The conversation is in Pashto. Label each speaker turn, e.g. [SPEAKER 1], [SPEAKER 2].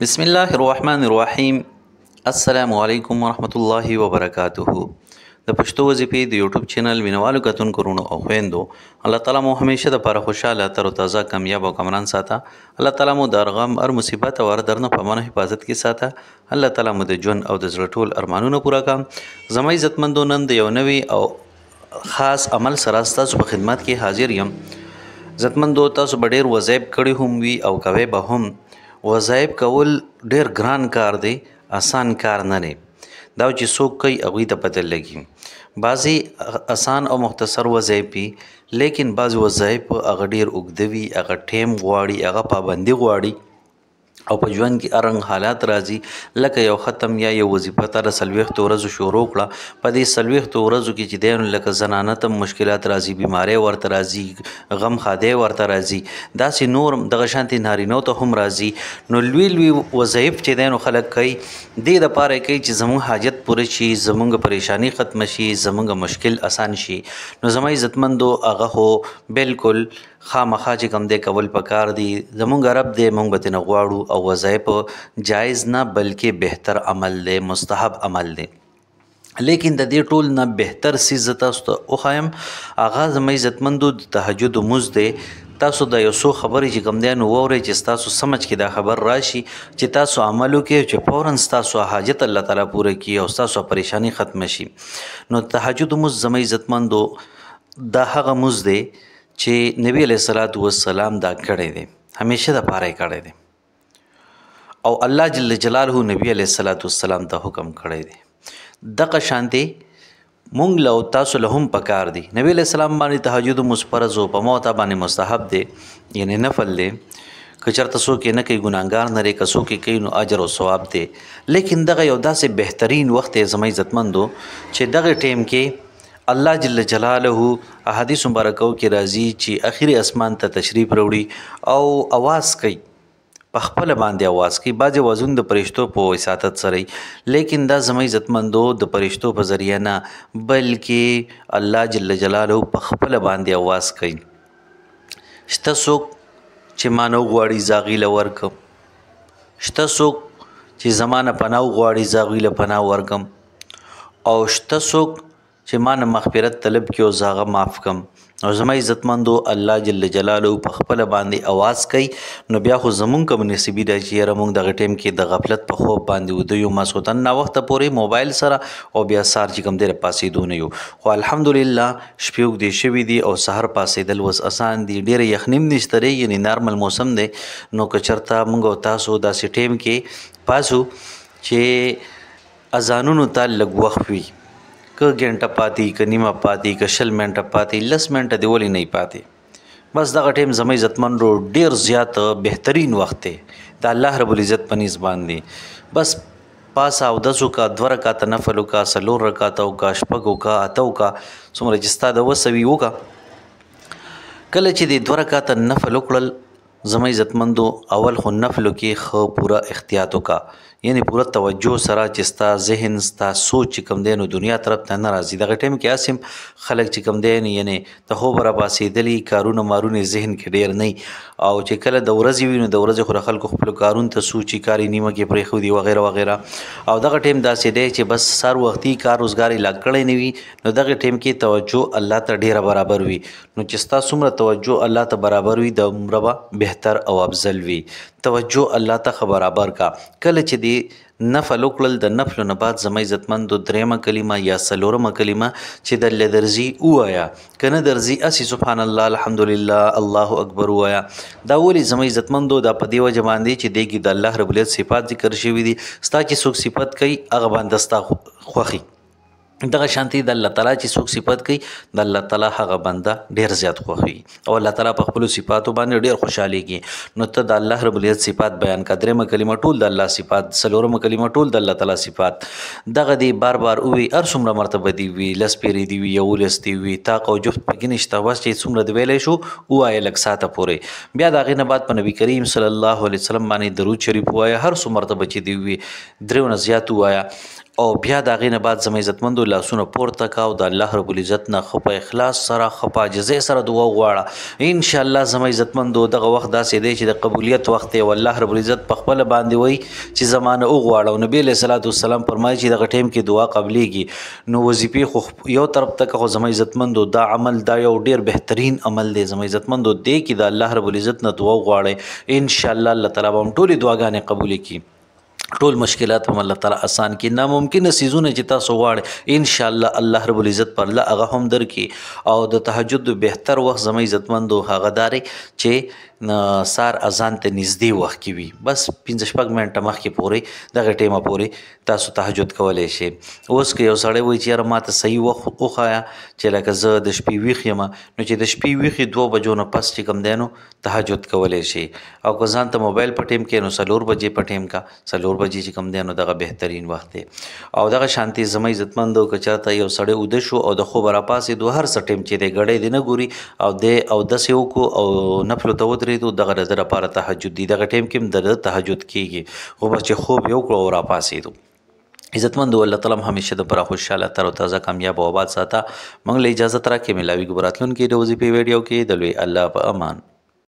[SPEAKER 1] بسم الله الرحمن الرحیم السلام علیکم ورحمت الله وبرکاته د پښتو وظیفې د یوټیوب چینل مینوالو کتونکو رونو او خويندو الله تعالی مو همیشه د پر خوشاله تر تازه کامیاب او کمران ساته الله تعالی مو د ارغم ار مصیبت او ار درنه په منه حفاظت کې ساته الله تعالی مو د جون او د زړه ټول ارمانونه پوره کړه زمای عزتمندو نن د یو نوي او خاص عمل سره ستاسو په خدمت کې حاضر یم عزتمندو تاسو به ډېر وظایب کړي هم وي او کوي به هم وظایب کول ډېر ګران کار دی اسان کار نه دی دا چې څوک کوي هغوی ته پته لګي بعضې اسان او مختصر وظایب وي لیکن بعضې وظایب هغه ډېر اوږده وي هغه ټایم غواړي هغه پابندي غواړي او په ژوند کې ارنګ حالات راځي لکه یو ختم یا یو وظیفه تر سلويختو ورځو شروع کړه په دې سلويختو ورځو کې چې دین لکه زنانه تم مشکلات راځي بیماری ورته راځي غم خاده ورته راځي داسې نور دغه شانتي نارینو ته هم راځي نو لوی لوی وظایف چې دین خلک کوي دې د پاره کوي چې زموږ حاجت پوره شي زموږ پریشانی ختم شي زموږ مشکل اسان شي نو زموږ عزتمندو هغه هو بالکل خامخا چې کوم دی کول پکار دی زمونږ رب دی مونږ به تنه غواړو او وظایف جایز نه بلکې بهتر عمل دی مستحب عمل دی لیکن د دې ټول نه بهتر سیز تاسو ته وخایم اغا زما عزتمندو د تهجد موز دی تاسو د یو څو خبرې چې کوم دی نو ووري چې تاسو سمج کې دا خبر راشي چې تاسو عملو کې چې فورا تاسو حاجت الله تعالی پوره کی او تاسو پریشانی ختم شي نو تهجد موز زما عزتمندو دا هغه موز دی چې نبی علیہ الصلوۃ والسلام دا کړی دی همیشه د پاره کړی دی او الله جل جلاله نبی علیہ الصلوۃ والسلام ته حکم کړی دی دغه شانته مونږ له تاسو له هم پکار دی نبی علیہ السلام باندې تهجد مسفرز او په موتا باندې مستحب دی یعنی نفل دی کچر تاسو کې نه کوي ګناګار نه لري کسو کې کوي نو اجر او ثواب دی لیکن دغه یو داسې بهترین وخت زمای عزتمندو چې دغه ټیم کې الله جل جلاله احادیث مبارکو کې راځي چې اخیری اسمان ته تشریف وروړي او اواز کوي په خپل باندې اواز کوي بعضې وزن د پرشتو په وساطت سره لیکن دا زموږ عزتمندو د پرشتو په ذریعه نه بلکې الله جل جلاله په خپل باندې اواز کوي شته څوک چې مانو غواړي زاغي لور کوم شته څوک چې زمانه پناه غواړي زاغي له پناه ورکم او شته څوک چې ما نه مغفرت طلب کړي او زه هغه معاف کړم نو زما عزتمندو الله جل جلاله په خپله باندې اواز کوي نو بیا خو زمونږ کوم نصیبي ده چې یاره مونږ دغه ټایم کې د غفلت په خوب باندې وده یو ماسخوتن ناوخته پورې موبایل سره او بیا سهار چې کوم دی له پاڅېدو نه یو خو الحمدلله شپې اوږدې شوي دي او سهار پاڅېدل اوس اسان دي ډېره یخني هم نشته دی یعنې نارمل موسم دی نو که چېرته مونږ او تاسو داسې ټایم کې پاسو چې اذانونو ته لږ وخت وي که ګنټه پاتې که نیمه پاتې که شل منټه پاتې لس منټه دی ولې نه پاتې بس دغه ټیم زموږ عزتمن رو ډیر زیات بهترین وخت دی د الله رب العزت په نس باندې بس پاسه او دسو کا دوه رکعاته نفل وکا څلور رکعاته وکا شپږ وکا اته وکا څومره چې ستا د وسه وي وکا کله چې د دوه رکعاته نفل وکړل زما عزتمندو اول خو نفلو کې خو پوره اختیاط وکا یعنی پوره توجه سره چې ستا ذهن ستا سوچ چې کوم دی نو دنیا طرف ته نه راځي دغه ټیم کې اسیم خلک چې کوم دی یعنی ته خو برا پاسېدلی کارونه مارونه ذهن کې ډیر نه او چې کله د ورځې وینو د ورځې خو خلکو خپل کارون ته سوچي کاری نیمه کې پرې خو دی وغیرہ وغیرہ او دغه ټیم داسې دی چې بس سار وختي کار روزګاری لا کړی نه وي نو دغه ټیم کې توجه الله ته ډیره برابر وي نو چې ستا څومره توجه الله ته برابر وي دومره به بهتر او افضل وي توجه الله ته ښه برابر کا کله چې دی نفل وکړل د نفل نه بعد زما عزتمند درېمه کلمه یا څلورمه کلمه چې د لدرزي وایا کنه درزي اسی سبحان الله الحمدلله الله اکبر وایا دا ولی زما عزتمند دا په دی وجه باندې چې دیګي د الله رب العزت صفات ذکر شوی دي ستا چې څوک صفات کوي هغه باندې ستا خوخي دغه شانتي د الله تعالی چې څوک صفات کوي د الله تعالی هغه بنده ډیر زیات خوخي او الله تعالی په خپل صفاتو باندې ډیر خوشاله کی نو ته د الله رب العزت صفات بیان کدرې م کلمه ټول د الله صفات سلورم کلمه ټول د الله تعالی صفات دغه دی بار بار وی هر څومره مرتبه دی وی لس پیری دی وی یو لس دی وی طاقت او جفت پکې نشته بس چې څومره د ویلې شو او آی لک ساته پورې بیا دغه نه بعد په نبی کریم صلی الله علیه وسلم باندې درود شریف وایا هر څومره مرتبه چې دی وی درو نه زیات وایا او بیا د هغې نه بعد زما عزتمندو لاسونه پورته کا او د الله رب العزت نه خو په اخلاص سره خو په عاجزۍ سره دعا وغواړه ان شاء الله زما عزتمندو دغه وخت داسې دی چې د قبولیت وخت دی او الله رب العزت په خپل باندې وایي چې زمانه وغواړه او نبی له صلوات والسلام فرمایي چې دغه ټیم کې دعا قبليږي نو وظیفه خو یو طرف ته خو زما عزتمندو دا عمل دا یو ډیر بهترین عمل دی زما عزتمندو دی کې د الله رب العزت نه دعا وغواړي ان شاء الله الله تعالی به ټول دعاګانې قبول کړي ټول مشکلات هم الله تعالی آسان کی ناممکن سيزونه چې تاسو غواړئ ان شاء الله الله رب العزت پر الله هغه هم درکې او د تهجد بهتر وخت زمي عزتمندو هغه داري چې سار اذان ته نږدې وخت کې وي بس 15 شپږ منټه مخکې پوري دغه ټیمه پوري تاسو تهجد کولای شئ اوس که یو سړی وایي چې یاره ماته صحیح وخت وخایا چې لکه زه د شپې ویښ یم نو چې د شپې ویښ دوه بجو نه پس چې کم دینو تهجد کولای شي او که ځان ته موبایل په ټیم کې نو څلور بجې په ټیم کا څلور بجې چې کوم دی نو دغه بهترین وخت دی او دغه شانتي زما عزتمندو که چرته یو سړی اوده شو او د خوبه راپاسې دو هر څه ټیم چې دی ګړی دی نه ګوري او دی او داسې وکړو او نفلو ته ودرېدو دغه د ده لپاره تهجد دی دغه ټیم کې هم د ده تهجد کېږي خو بس چې خوب یې وکړو او راپاسېدو عزتمند او الله تعالی هم همیشه د پر خوشاله تر او تازه کامیاب او آباد ساته منګ له اجازه تر کې ملاوي ګبراتلون کې د وظیفې ویډیو کې د لوی الله په امان